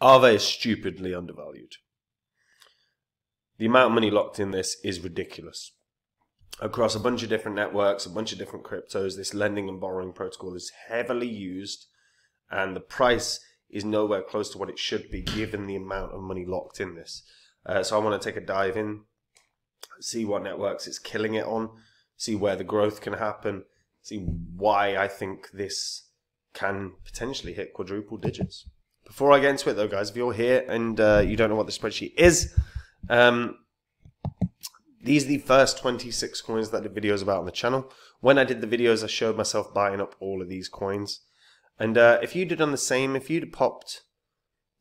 Aave is stupidly undervalued. The amount of money locked in this is ridiculous. Across a bunch of different networks, a bunch of different cryptos, this lending and borrowing protocol is heavily used, and the price is nowhere close to what it should be given the amount of money locked in this. Uh, so I want to take a dive in, see what networks it's killing it on, see where the growth can happen, see why I think this can potentially hit quadruple digits. Before I get into it, though, guys, if you're here and uh, you don't know what the spreadsheet is, um, these are the first 26 coins that the video is about on the channel. When I did the videos, I showed myself buying up all of these coins. And uh, if you'd have done the same, if you'd have popped,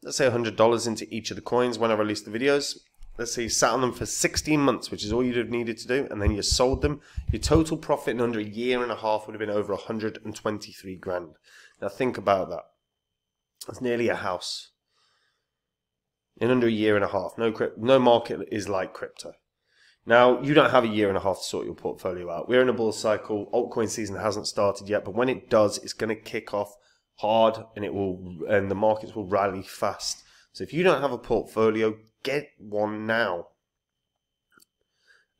let's say $100 into each of the coins when I released the videos, let's say you sat on them for 16 months, which is all you'd have needed to do, and then you sold them, your total profit in under a year and a half would have been over 123 grand. Now think about that. That's nearly a house. In under a year and a half. No, no market is like crypto. Now, you don't have a year and a half to sort your portfolio out. We're in a bull cycle. Altcoin season hasn't started yet, but when it does, it's going to kick off hard and it will and the markets will rally fast. So if you don't have a portfolio, get one now.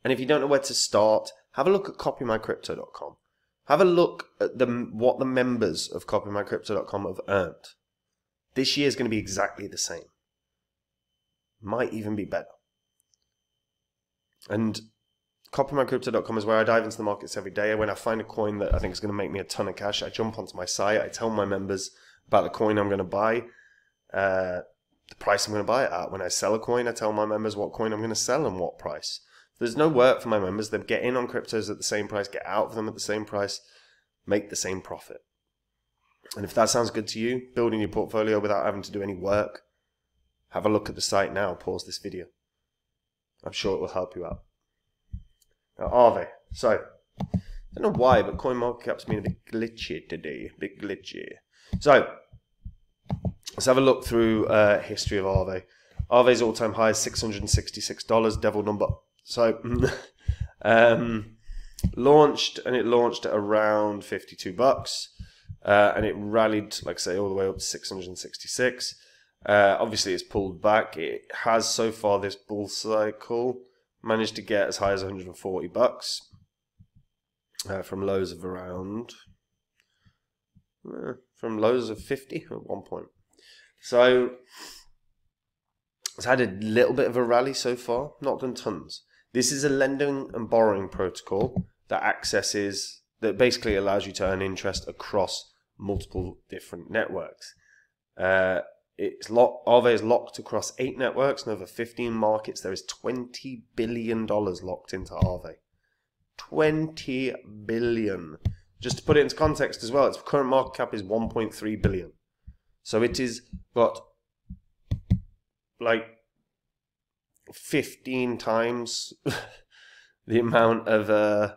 And if you don't know where to start, have a look at copymycrypto.com. Have a look at the what the members of copymycrypto.com have earned. This year is going to be exactly the same. Might even be better. And copymycrypto.com is where I dive into the markets every day. When I find a coin that I think is going to make me a ton of cash, I jump onto my site. I tell my members about the coin I'm going to buy, uh, the price I'm going to buy it at. When I sell a coin, I tell my members what coin I'm going to sell and what price. There's no work for my members. They get in on cryptos at the same price, get out of them at the same price, make the same profit. And if that sounds good to you, building your portfolio without having to do any work, have a look at the site now. Pause this video. I'm sure it will help you out. Now. So, I don't know why, but CoinMarketCap's been a bit glitchy today. A bit glitchy. So, let's have a look through uh, history of Aave. Aave's all-time high is $666, devil number so, um, launched and it launched at around 52 bucks. Uh, and it rallied, like I say, all the way up to 666. Uh, obviously, it's pulled back. It has so far this bull cycle managed to get as high as 140 bucks uh, from lows of around uh, from lows of 50 at one point. So it's had a little bit of a rally so far, not done tons. This is a lending and borrowing protocol that accesses, that basically allows you to earn interest across multiple different networks. Uh, it's locked, Aave is locked across eight networks and over 15 markets. There is $20 billion locked into Aave. 20 billion. Just to put it into context as well, its current market cap is 1.3 billion. So it is got like 15 times the amount of uh,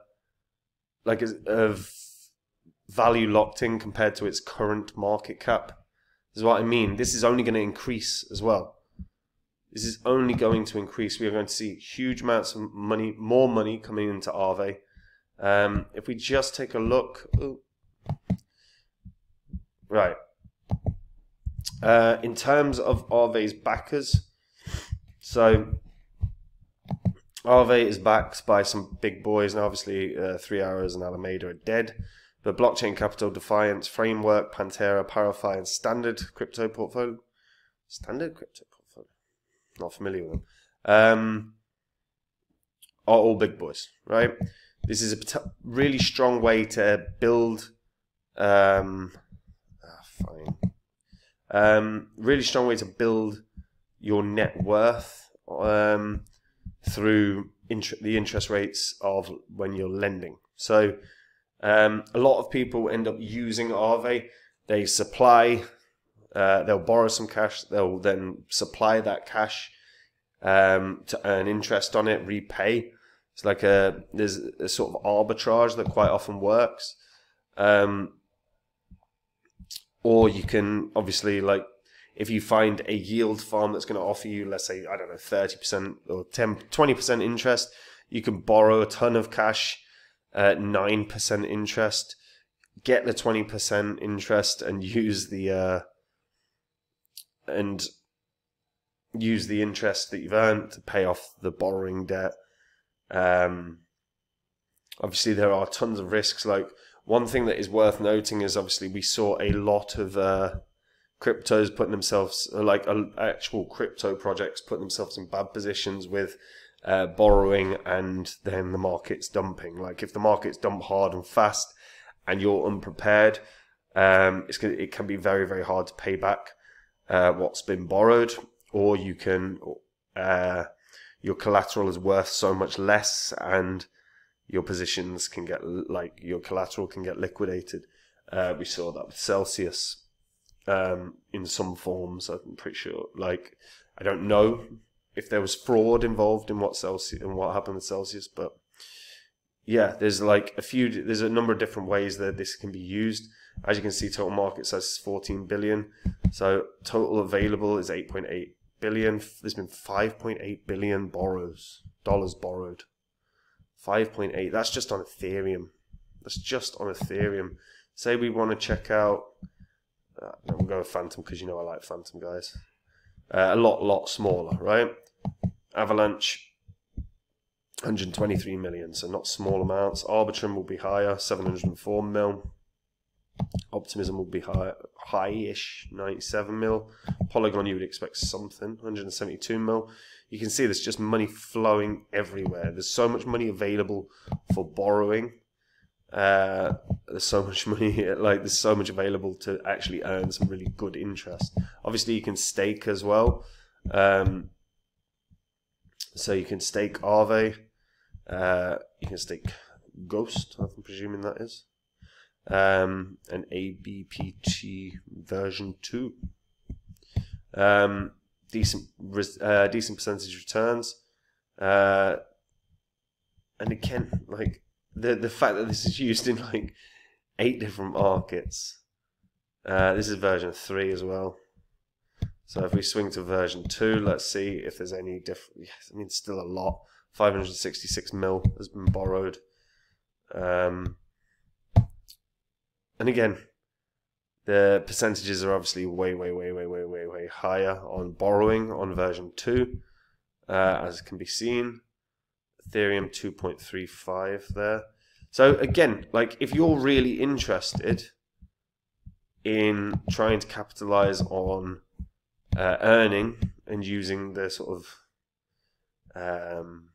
like of value locked in compared to its current market cap. This is what I mean. This is only going to increase as well. This is only going to increase. We are going to see huge amounts of money, more money coming into Aave. Um, if we just take a look, ooh, right. Uh, in terms of Aave's backers, so Aave is backed by some big boys, and obviously uh, Three Arrows and Alameda are dead. But Blockchain Capital, Defiance, Framework, Pantera, ParaFi, and Standard Crypto Portfolio. Standard Crypto Portfolio. Not familiar with them. Um, are all big boys, right? This is a really strong way to build. Um, ah, fine. Um, really strong way to build your net worth um, through int- the interest rates of when you're lending. So um, a lot of people end up using Aave. They supply, uh, they'll borrow some cash, they'll then supply that cash um, to earn interest on it, repay. It's like a there's a sort of arbitrage that quite often works. Um, or you can obviously like if you find a yield farm that's going to offer you, let's say, I don't know, 30% or 10, 20% interest, you can borrow a ton of cash at 9% interest, get the 20% interest and use the, uh, and use the interest that you've earned to pay off the borrowing debt. Um, obviously, there are tons of risks. Like one thing that is worth noting is obviously we saw a lot of uh, cryptos putting themselves, like uh, actual crypto projects, putting themselves in bad positions with uh, borrowing and then the market's dumping. Like if the market's dump hard and fast, and you're unprepared, um, it's gonna, it can be very very hard to pay back uh, what's been borrowed, or you can uh, your collateral is worth so much less, and your positions can get like your collateral can get liquidated. Uh, we saw that with Celsius um, in some forms. I'm pretty sure. Like I don't know if there was fraud involved in what Celsius and what happened with Celsius, but yeah, there's like a few. There's a number of different ways that this can be used. As you can see, total market size is 14 billion. So total available is 8.8 billion. There's been 5.8 billion borrows dollars borrowed. 5.8. That's just on Ethereum. That's just on Ethereum. Say we want to check out. Uh, we'll go with Fantom because you know I like Fantom guys. Uh, a lot, lot smaller, right? Avalanche 123 million, so not small amounts. Arbitrum will be higher, 704 mil. Optimism will be high, high-ish, 97 mil. Polygon, you would expect something, 172 mil. You can see there's just money flowing everywhere. There's so much money available for borrowing. Uh, there's so much money, like there's so much available to actually earn some really good interest. Obviously, you can stake as well. Um, so you can stake Aave uh, you can stake Ghost, I'm presuming that is. Um, an ABPT version 2. Um, decent, uh, decent percentage returns. Uh, and again, like the the fact that this is used in like eight different markets. Uh, this is version three as well. So if we swing to version two, let's see if there's any different. Yes, I mean, still a lot. 566 mil has been borrowed. Um, and again, the percentages are obviously way, way, way, way, way, way, way higher on borrowing on version 2, uh, as can be seen. Ethereum 2.35 there. So again, like if you're really interested in trying to capitalize on uh, earning and using the sort of um,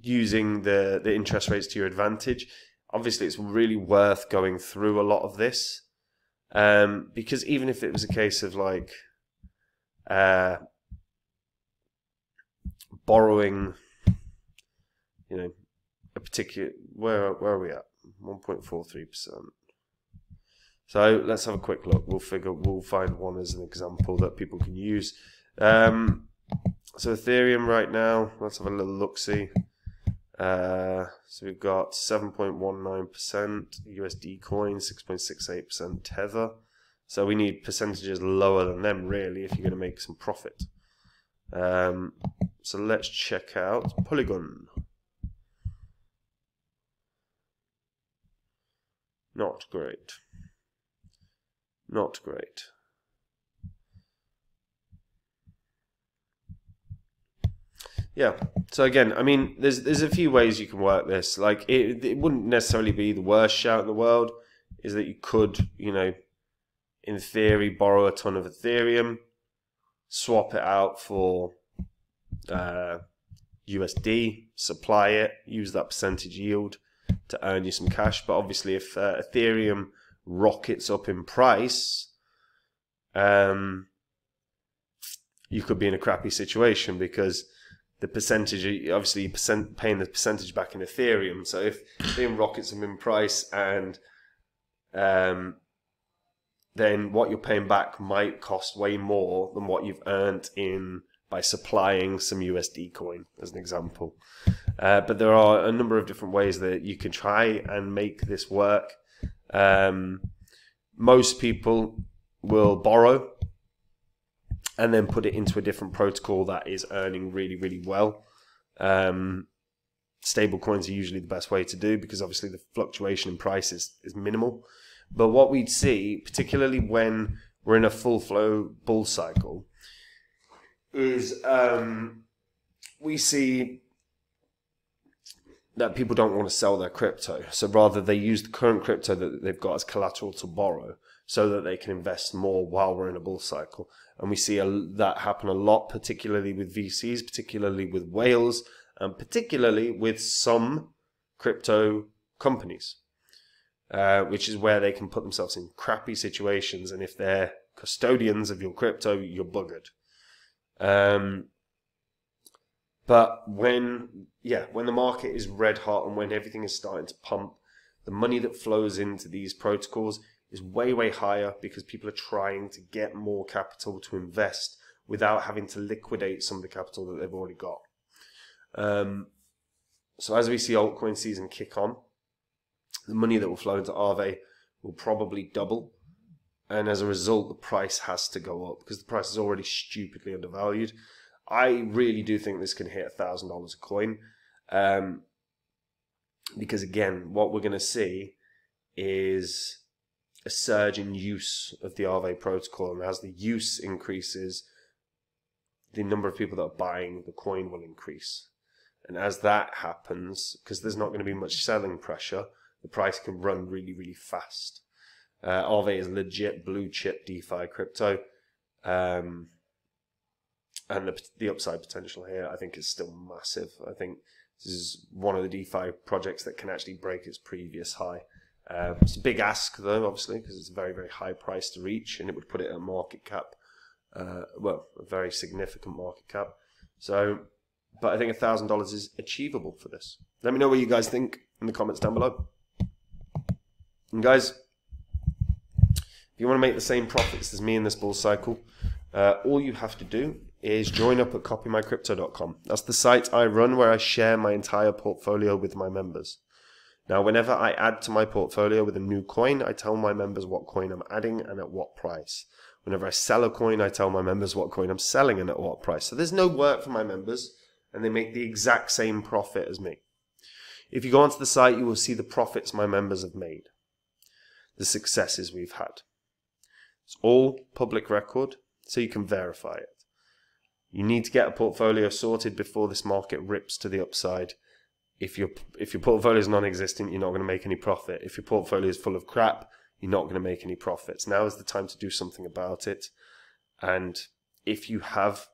using the, the interest rates to your advantage. Obviously, it's really worth going through a lot of this um, because even if it was a case of like uh, borrowing, you know, a particular where where are we at? One point four three percent. So let's have a quick look. We'll figure we'll find one as an example that people can use. Um, so Ethereum right now. Let's have a little look see. Uh, so we've got 7.19% USD coin, 6.68% Tether. So we need percentages lower than them, really, if you're going to make some profit. Um, so let's check out Polygon. Not great. Not great. Yeah. So again, I mean, there's there's a few ways you can work this. Like it, it wouldn't necessarily be the worst shout in the world. Is that you could, you know, in theory, borrow a ton of Ethereum, swap it out for uh, USD, supply it, use that percentage yield to earn you some cash. But obviously, if uh, Ethereum rockets up in price, um, you could be in a crappy situation because the percentage, obviously percent, paying the percentage back in Ethereum. So if Ethereum rockets them in price and um, then what you're paying back might cost way more than what you've earned in by supplying some USD coin, as an example. Uh, but there are a number of different ways that you can try and make this work. Um, most people will borrow and then put it into a different protocol that is earning really, really well. Um, stable coins are usually the best way to do because obviously the fluctuation in price is, is minimal. But what we'd see, particularly when we're in a full flow bull cycle, is um, we see that people don't want to sell their crypto. So rather, they use the current crypto that they've got as collateral to borrow so that they can invest more while we're in a bull cycle. And we see a, that happen a lot, particularly with VCs, particularly with whales, and particularly with some crypto companies, uh, which is where they can put themselves in crappy situations. And if they're custodians of your crypto, you're buggered. Um, but when, yeah, when the market is red hot and when everything is starting to pump, the money that flows into these protocols is way, way higher because people are trying to get more capital to invest without having to liquidate some of the capital that they've already got. Um, so as we see altcoin season kick on, the money that will flow into Aave will probably double. And as a result, the price has to go up because the price is already stupidly undervalued. I really do think this can hit thousand dollars a coin, um, because again, what we're going to see is a surge in use of the Aave protocol, and as the use increases, the number of people that are buying the coin will increase. And as that happens, because there's not going to be much selling pressure, the price can run really, really fast. Uh, Aave is legit blue chip DeFi crypto. Um, and the, the upside potential here, I think, is still massive. I think this is one of the DeFi projects that can actually break its previous high. Uh, it's a big ask, though, obviously, because it's a very, very high price to reach, and it would put it at a market cap, uh, well, a very significant market cap. So, but I think thousand dollars is achievable for this. Let me know what you guys think in the comments down below. And guys, if you want to make the same profits as me in this bull cycle, uh, all you have to do is join up at copymycrypto.com. That's the site I run where I share my entire portfolio with my members. Now, whenever I add to my portfolio with a new coin, I tell my members what coin I'm adding and at what price. Whenever I sell a coin, I tell my members what coin I'm selling and at what price. So there's no work for my members, and they make the exact same profit as me. If you go onto the site, you will see the profits my members have made, the successes we've had. It's all public record, so you can verify it. You need to get a portfolio sorted before this market rips to the upside. If your if your portfolio is non-existent, you're not going to make any profit. If your portfolio is full of crap, you're not going to make any profits. Now is the time to do something about it. And if you have,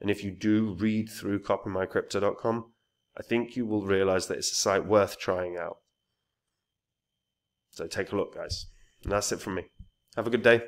and if you do read through copymycrypto.com, I think you will realize that it's a site worth trying out. So take a look, guys. And that's it from me. Have a good day.